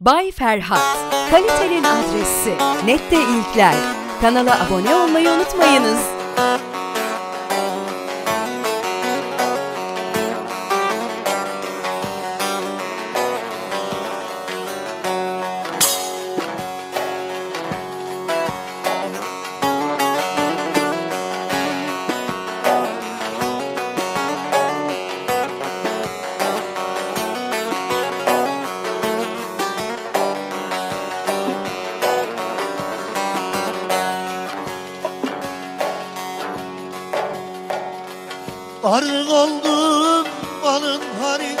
Bay Ferhat, kalitenin adresi, nette ilkler. Kanala abone olmayı unutmayınız. Arı oldun balın hani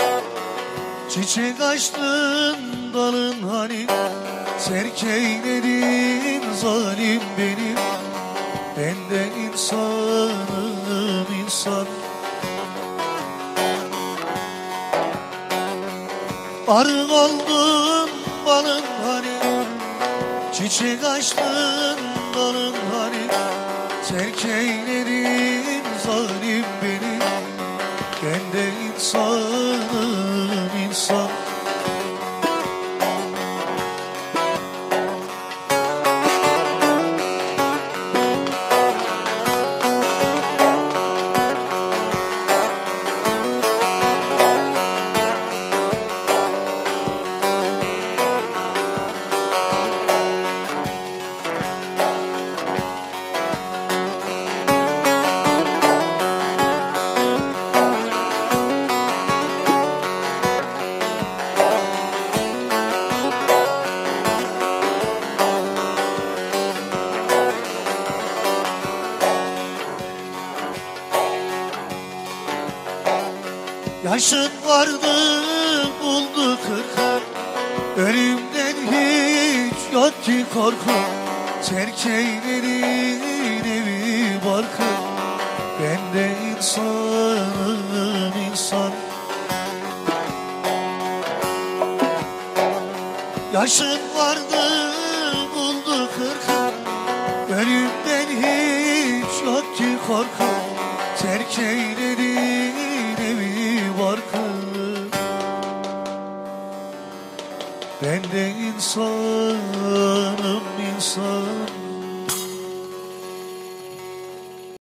Çiçek açtın dalın hani. Serkeyledin zalim benim Ben de insanım insan. Arı oldun balın hani Çiçek açtın dalın hani. Serkeyledin Yaşın vardı buldu kırk Ölümden hiç yok ki korku. Serkeylerin evi barkı. Ben de insanım insan. Yaşın vardı buldu kırk Ölümden hiç yok ki korku. Evi barkı Ben de insanım insan